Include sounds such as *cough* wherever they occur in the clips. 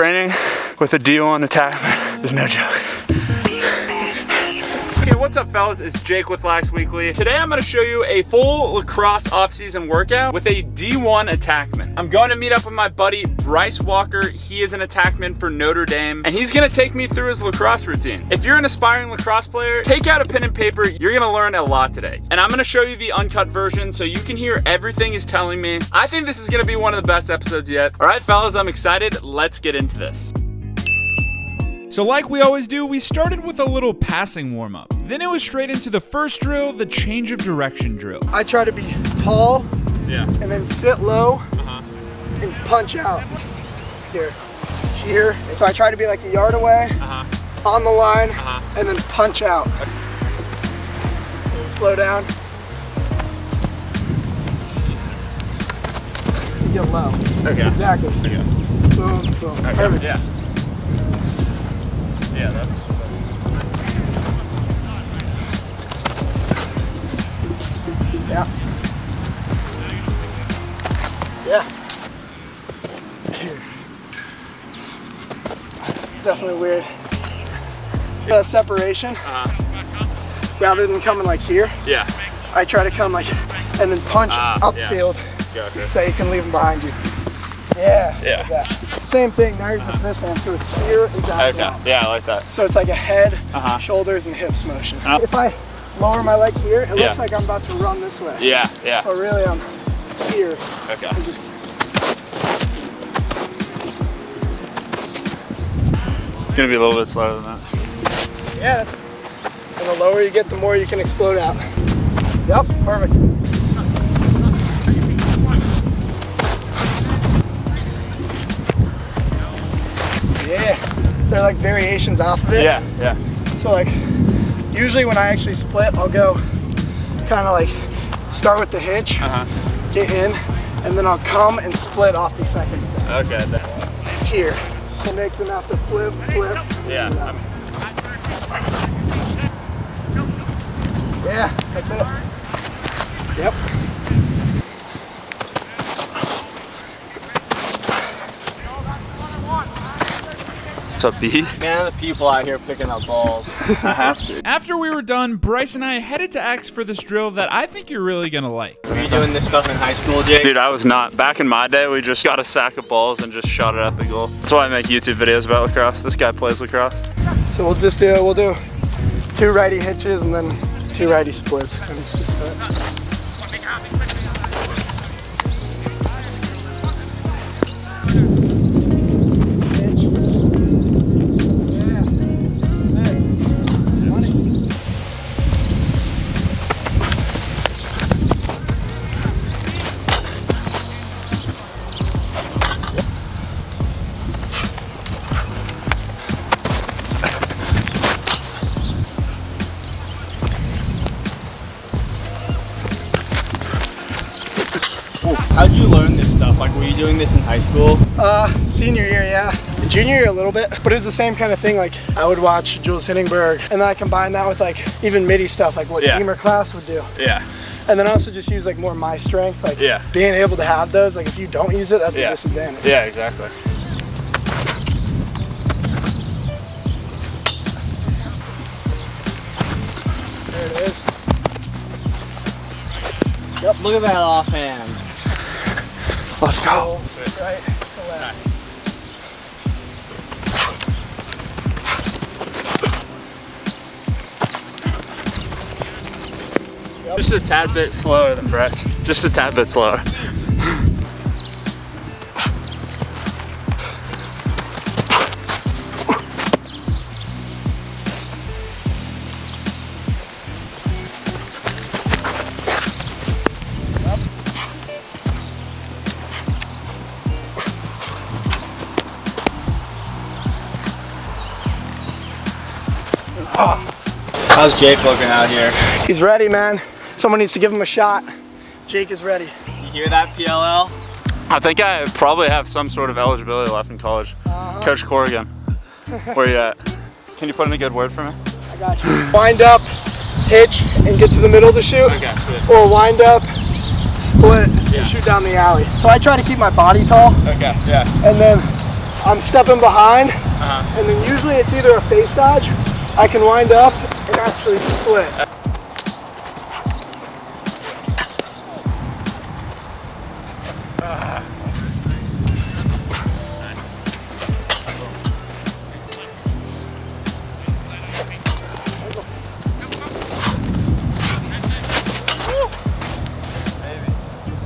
training with a D1 attackman is no joke. What's up fellas? It's Jake with Lax Weekly. Today I'm gonna show you a full lacrosse off-season workout with a D1 attackman. I'm going to meet up with my buddy Bryce Walker. He is an attackman for Notre Dame, and he's gonna take me through his lacrosse routine. If you're an aspiring lacrosse player, take out a pen and paper. You're gonna learn a lot today. And I'm gonna show you the uncut version so you can hear everything he's telling me. I think this is gonna be one of the best episodes yet. All right, fellas, I'm excited. Let's get into this. So like we always do, we started with a little passing warm up. Then it was straight into the first drill, the change of direction drill. I try to be tall Yeah. and then sit low Uh-huh. and punch out. Here, here. So I try to be like a yard away, Uh-huh. on the line, Uh-huh. and then punch out. Slow down. You get low. Okay. Exactly. Okay. Boom, boom. Perfect. Yeah. Yeah, that's. Yeah. Yeah. Here. Definitely weird. Uh, separation, Uh, rather than coming like here, yeah. I try to come like, and then punch yeah. upfield Gotcha. so you can leave them behind you. Yeah. Yeah. like. Same thing, now you're just this hand, so it's here, exactly. Okay. Yeah, I like that. So it's like a head, Uh-huh. shoulders, and hips motion. Uh. If I lower my leg here, it Yeah. looks like I'm about to run this way. Yeah, yeah. So really I'm here. Okay. just Gonna be a little bit slower than that. Yeah, that's, and the lower you get, the more you can explode out. Yep, perfect. They're like variations off of it. Yeah, yeah. So like, usually when I actually split, I'll go kind of like start with the hitch, Uh huh. get in, and then I'll come and split off the second step Okay. Then. here. So it makes them have to flip, flip. Yeah. I mean, Yeah, that's it. Yep. What's up, B? Man, the people out here picking up balls. *laughs* I have to. After we were done, Bryce and I headed to Axe for this drill that I think you're really gonna like. Were you doing this stuff in high school, Jake? Dude, I was not. Back in my day, we just got a sack of balls and just shot it at the goal. That's why I make YouTube videos about lacrosse. This guy plays lacrosse. So we'll just do we'll do two righty hitches and then two righty splits. How'd you learn this stuff? Like, were you doing this in high school? Uh, senior year, yeah. Junior year a little bit, but it was the same kind of thing. Like I would watch Jules Heningburg, and then I combine that with like even MIDI stuff, like what Yeah. Gamer class would do. Yeah. And then also just use like more my strength, like Yeah. being able to have those. Like if you don't use it, that's Yeah. a disadvantage. Yeah, exactly. There it is. Look at that offhand. Let's go. Right. to left. Just a tad bit slower than Brett. Just a tad bit slower. How's Jake looking out here? He's ready, man. Someone needs to give him a shot. Jake is ready. You hear that, PLL? I think I probably have some sort of eligibility left in college. Coach Corrigan, where you at? Can you put in a good word for me? I got you. *gasps* Wind up, hitch, and get to the middle to shoot. Okay, good. Or wind up, split, Yeah. and shoot down the alley. So I try to keep my body tall, Okay, yeah. and then I'm stepping behind, uh -huh. and then usually it's either a face dodge, I can wind up and actually split.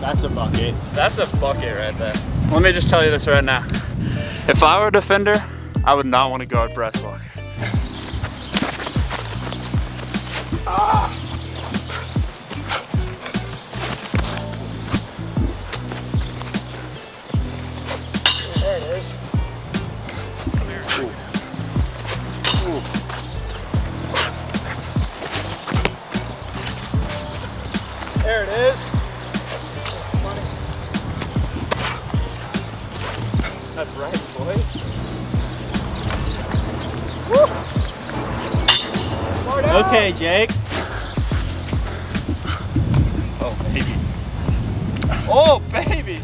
That's a bucket. That's a bucket right there. Let me just tell you this right now. If I were a defender, I would not want to guard Bryce Walker. There it is. There it is. That's right, boy. Woo. Okay, Jake. Oh, baby.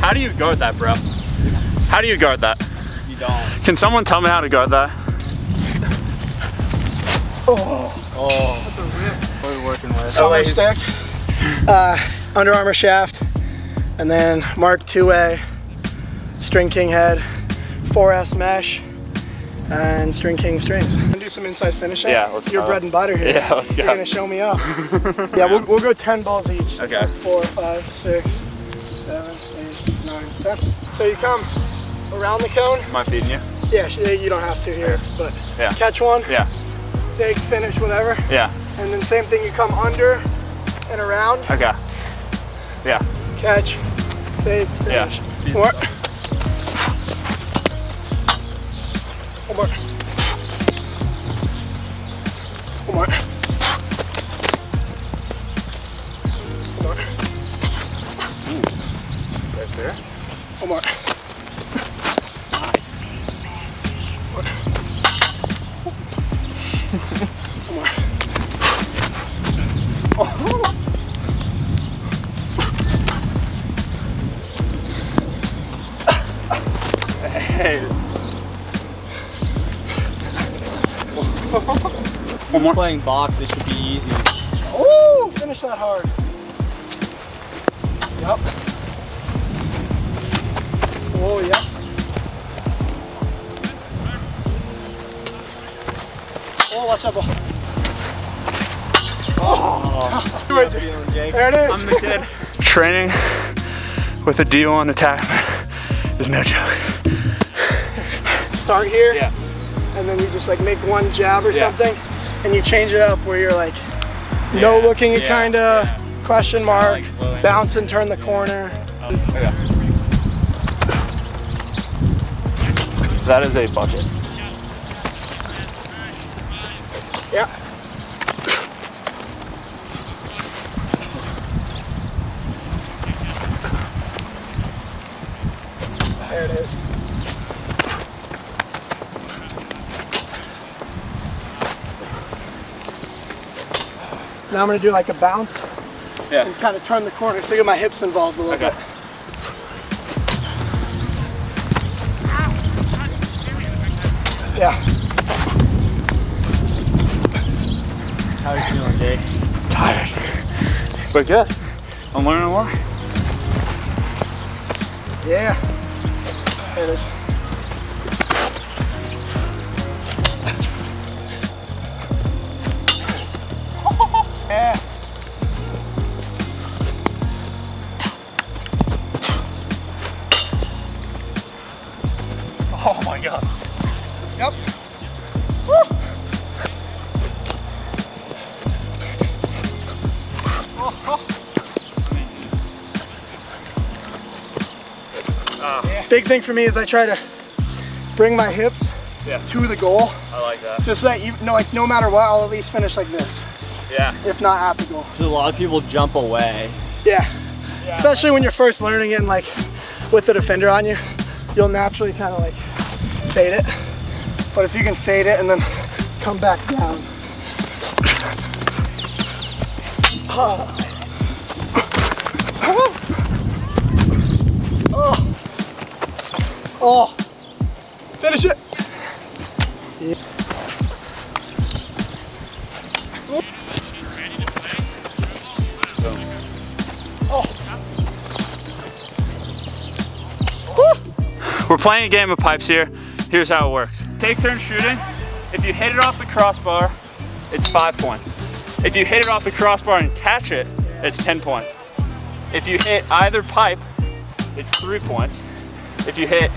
How do you guard that, bro? How do you guard that? You don't. Can someone tell me how to guard that? Oh. Oh. That's a rip. What are we working with? Summer stick, uh, Under Armour shaft, and then Mark 2A, StringKing head, 4S mesh, and StringKing strings. Gonna do some inside finishing. Yeah, let's Your go. bread and butter here. Yeah, let's You're go. gonna show me up. *laughs* yeah, we'll, we'll go 10 balls each. Okay. Four, five, six, seven, eight, nine, ten. So you come around the cone. Am I feeding you? Yeah, you don't have to here, but Yeah. catch one, Yeah, take, finish, whatever. yeah, And then same thing, you come under and around. okay. Yeah, catch, fade, Yeah. finish. One more. One more. One more. One more. that's there. One more. One more. Playing box, this should be easy. Ooh, finish that hard. Yep. Oh, yep. Oh, watch that ball. Oh, oh *laughs* where is it? Feeling, There it is. I'm the kid. *laughs* Training with a deal on the attackman is no joke. Start here, Yeah. And then you just like make one jab or Yeah. something, and you change it up where you're like no looking at yeah, kind of yeah. question mark, like bounce and turn the corner. That is a bucket. Yeah. There it is. Now I'm gonna do like a bounce Yeah. and kind of turn the corner so I get my hips involved a little Okay. bit. Yeah. How are you feeling, Jake? Tired. But good. I'm learning more. Yeah. There it Yep. Woo. Big thing for me is I try to bring my hips Yeah. to the goal, I like that. just so that you know, like no matter what, I'll at least finish like this, Yeah. if not at the goal. So a lot of people jump away. Yeah. Especially when you're first learning it and like with the defender on you, you'll naturally kind of like fade it. But if you can fade it and then come back down. Oh. Oh, finish it. We're playing a game of pipes here. Here's how it works. Take turns shooting. If you hit it off the crossbar, it's five points. If you hit it off the crossbar and catch it, it's 10 points. If you hit either pipe, it's three points. If you hit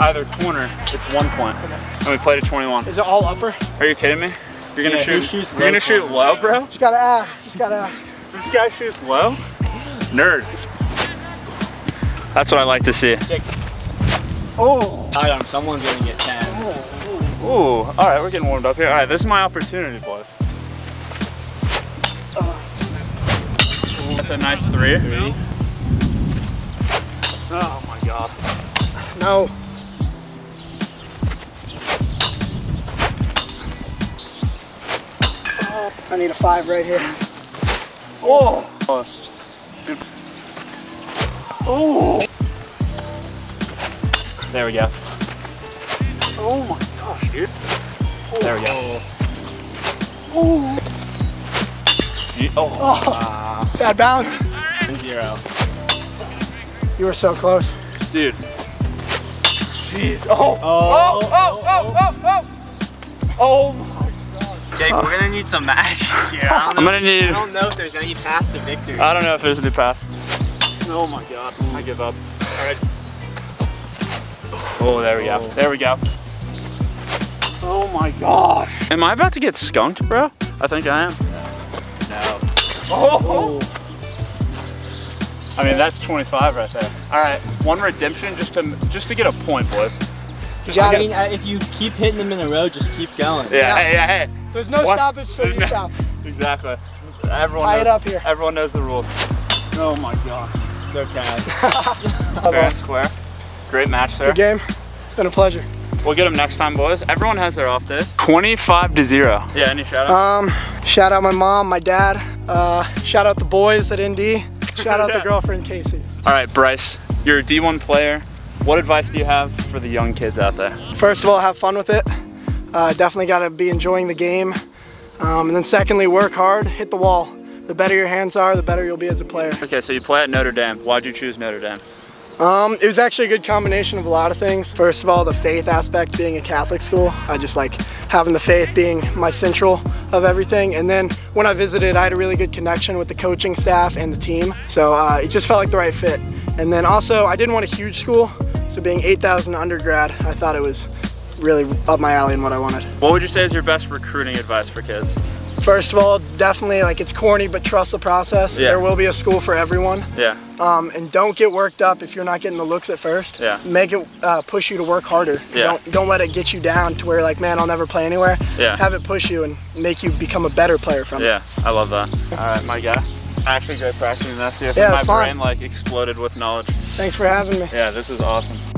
either corner, it's one point. And we played to 21. Is it all upper? Are you kidding me? You're gonna Yeah, shoot. shoots you're gonna low shoot low, bro. Just gotta ask. Just gotta ask. This guy shoots low. Nerd. That's what I like to see. Oh. Adam, someone's gonna get 10. Ooh. All right, we're getting warmed up here. All right, this is my opportunity, boys. That's a nice three. Three. Oh my god. No. I need a five right here. Oh. Oh. There we go. Oh my gosh, dude. There we go. Oh. Gee- Oh, oh. Bad bounce. And zero. You were so close. dude. Jeez. Oh. Oh. oh. oh, Oh, oh, oh, oh. Oh. Jake, we're gonna need some magic here. I am gonna need- I don't know if there's any path to victory. I don't know if there's a path. Oh my god. I give up. All right. Oh, there we go. There we go. Oh my gosh. Am I about to get skunked, bro? I think I am. No. Oh. I mean, that's 25 right there. All right, one redemption just to just to get a point, boys. Just I mean, get, uh, if you keep hitting them in a row, just keep going. yeah, hey, yeah, hey. There's no What? stoppage, so There's you no- stop. *laughs* Exactly. Everyone Tie knows, it up here. Everyone knows the rules. Oh my god. It's okay. *laughs* Fair and square. Great match there. Good game. It's been a pleasure. We'll get them next time, boys. Everyone has their off days. 25 to 0. Yeah, any shout out? Um, shout out my mom, my dad. Uh, shout out the boys at ND. Shout out the *laughs* girlfriend Casey. All right, Bryce, you're a D1 player. What advice do you have for the young kids out there? First of all, have fun with it. Uh, definitely got to be enjoying the game. Um, and then secondly, work hard, hit the wall. The better your hands are, the better you'll be as a player. Okay, so you play at Notre Dame. Why'd you choose Notre Dame? Um, it was actually a good combination of a lot of things. First of all, the faith aspect being a Catholic school. I just like having the faith being my central of everything. And then when I visited, I had a really good connection with the coaching staff and the team. So uh, it just felt like the right fit. And then also, I didn't want a huge school. So being 8,000 undergrad, I thought it was really up my alley and what I wanted. What would you say is your best recruiting advice for kids? First of all, definitely like it's corny, but trust the process. Yeah. There will be a school for everyone. Yeah. Um, and don't get worked up if you're not getting the looks at first. Yeah. Make it uh, push you to work harder. Yeah. Don't don't let it get you down to where like, man, I'll never play anywhere. Yeah. Have it push you and make you become a better player from it. Yeah, I love that. All right, my guy. Actually, great practicing this. Seriously, Yeah, my fun. brain like exploded with knowledge. Thanks for having me. Yeah, this is awesome.